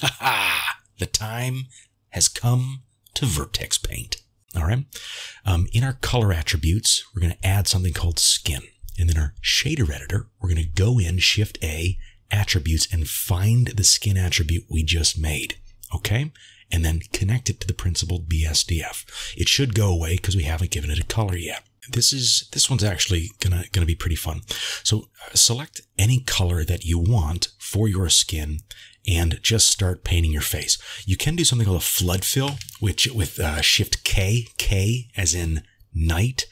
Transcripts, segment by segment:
Ha ha! The time has come to vertex paint. All right. Um, in our color attributes, we're going to add something called skin. And then our shader editor, we're going to go in Shift A, attributes, and find the skin attribute we just made. Okay. And then connect it to the principled BSDF. It should go away because we haven't given it a color yet. This is this one's actually gonna gonna be pretty fun. So uh, select any color that you want for your skin and just start painting your face. You can do something called a flood fill, which with uh, Shift K, K as in knight.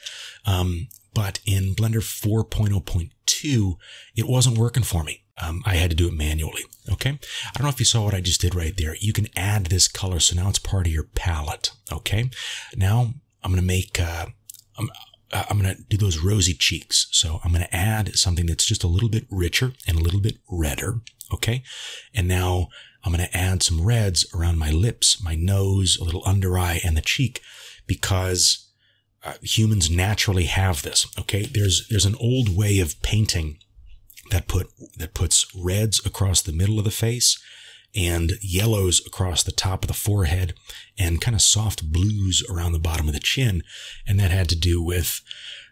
Um, but in Blender 4.0.2, it wasn't working for me. Um, I had to do it manually. Okay. I don't know if you saw what I just did right there. You can add this color. So now it's part of your palette. Okay. Now I'm going to make, uh, I'm, uh, I'm going to do those rosy cheeks. So I'm going to add something that's just a little bit richer and a little bit redder. Okay. And now I'm going to add some reds around my lips, my nose, a little under eye and the cheek because uh, humans naturally have this. Okay. There's, there's an old way of painting that put, that puts reds across the middle of the face and yellows across the top of the forehead and kind of soft blues around the bottom of the chin. And that had to do with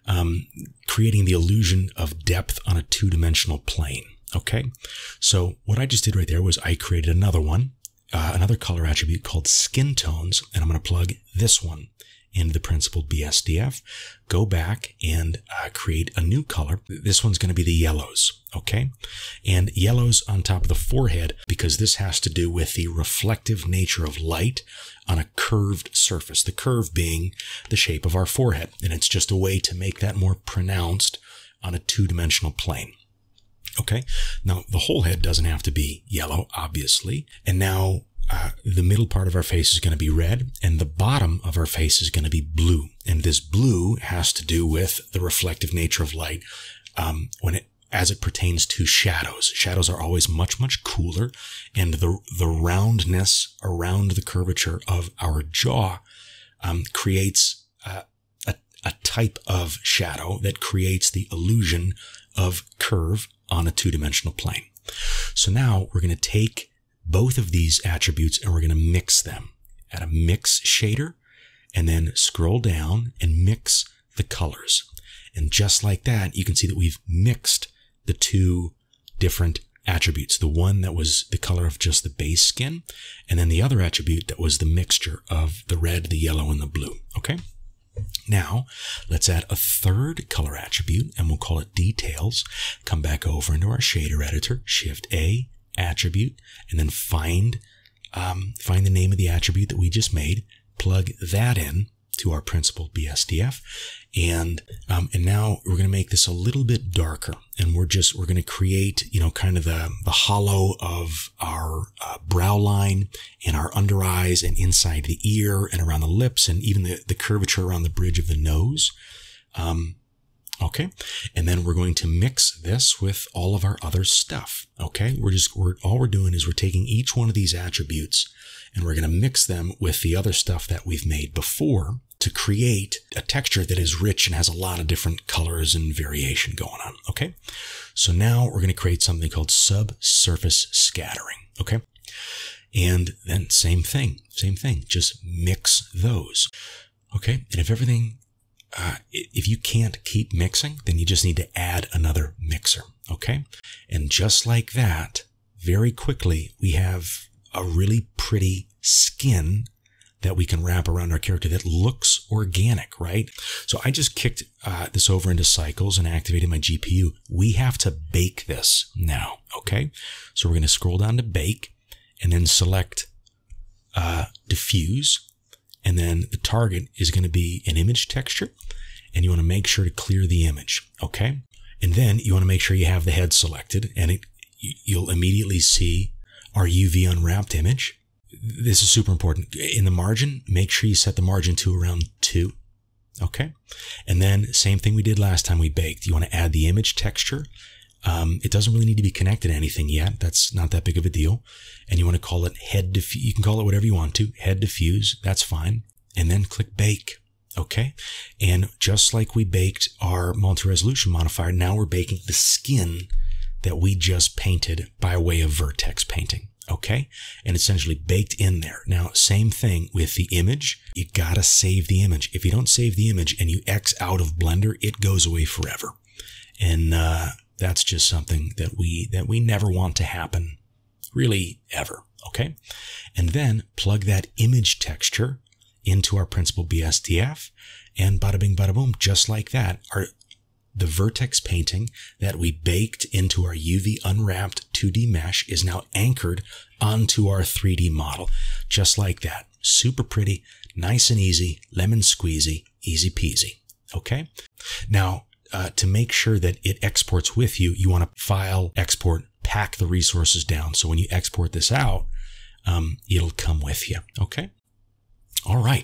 um, creating the illusion of depth on a two dimensional plane. Okay. So what I just did right there was I created another one, uh, another color attribute called skin tones, and I'm going to plug this one into the principled BSDF, go back and uh, create a new color. This one's going to be the yellows, okay? And yellows on top of the forehead because this has to do with the reflective nature of light on a curved surface, the curve being the shape of our forehead. And it's just a way to make that more pronounced on a two-dimensional plane. Okay. Now the whole head doesn't have to be yellow, obviously. And now uh, the middle part of our face is going to be red and the bottom of our face is going to be blue. And this blue has to do with the reflective nature of light um, when it as it pertains to shadows. Shadows are always much, much cooler and the, the roundness around the curvature of our jaw um, creates uh, a, a type of shadow that creates the illusion of curve on a two dimensional plane. So now we're going to take both of these attributes and we're going to mix them. at a mix shader and then scroll down and mix the colors. And just like that, you can see that we've mixed the two different attributes. The one that was the color of just the base skin, and then the other attribute that was the mixture of the red, the yellow, and the blue. Okay? Now, let's add a third color attribute, and we'll call it details. Come back over into our shader editor, Shift A, attribute, and then find um, find the name of the attribute that we just made, plug that in to our principled BSDF, and um, and now we're going to make this a little bit darker, and we're just we're going to create you know kind of the the hollow of our uh, brow line and our under eyes and inside the ear and around the lips and even the the curvature around the bridge of the nose. Um, Okay. And then we're going to mix this with all of our other stuff. Okay. We're just, we're, all we're doing is we're taking each one of these attributes and we're going to mix them with the other stuff that we've made before to create a texture that is rich and has a lot of different colors and variation going on. Okay. So now we're going to create something called subsurface scattering. Okay. And then same thing, same thing, just mix those. Okay. And if everything uh, if you can't keep mixing, then you just need to add another mixer. Okay. And just like that, very quickly, we have a really pretty skin that we can wrap around our character that looks organic, right? So I just kicked uh, this over into cycles and activated my GPU. We have to bake this now. Okay. So we're going to scroll down to bake and then select uh, diffuse and then the target is going to be an image texture. And you want to make sure to clear the image. Okay. And then you want to make sure you have the head selected and it, you'll immediately see our UV unwrapped image. This is super important. In the margin, make sure you set the margin to around two. Okay. And then same thing we did last time we baked. You want to add the image texture um, it doesn't really need to be connected to anything yet. That's not that big of a deal. And you want to call it head diffuse. You can call it whatever you want to. Head diffuse. That's fine. And then click bake. Okay. And just like we baked our multi-resolution modifier, now we're baking the skin that we just painted by way of vertex painting. Okay. And essentially baked in there. Now, same thing with the image. You gotta save the image. If you don't save the image and you X out of Blender, it goes away forever. And, uh, that's just something that we, that we never want to happen really ever. Okay. And then plug that image texture into our principled BSDF and bada bing, bada boom, just like that. Our, the vertex painting that we baked into our UV unwrapped 2D mesh is now anchored onto our 3D model, just like that. Super pretty, nice and easy, lemon squeezy, easy peasy. Okay. Now, uh, to make sure that it exports with you, you want to file, export, pack the resources down. So when you export this out, um, it'll come with you. Okay. All right.